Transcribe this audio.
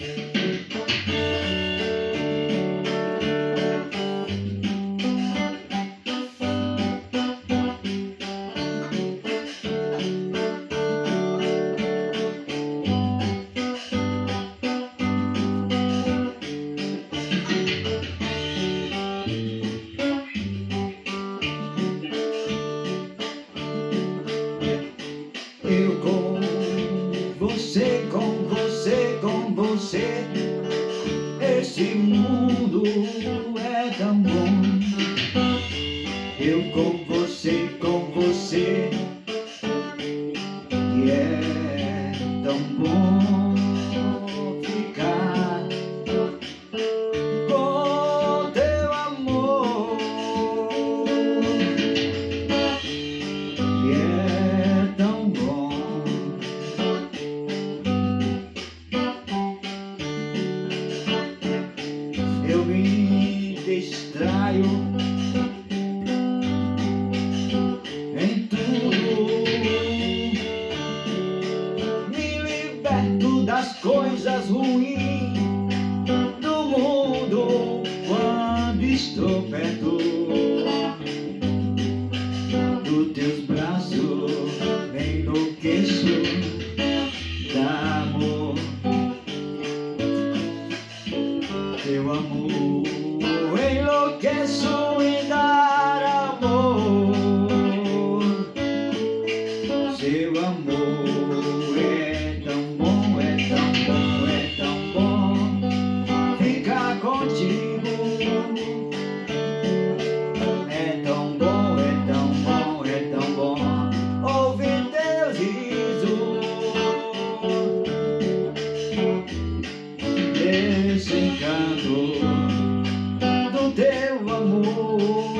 Eu com Esse mundo é tão bom. Eu com você, com você. E é tão bom distraio em tudo, me liberto das coisas ruins teu amor. Enlouqueço em dar amor. Seu amor é tão bom, é tão bom, é tão bom ficar contigo. É tão bom, é tão bom, é tão bom ouvir teu riso. Oh.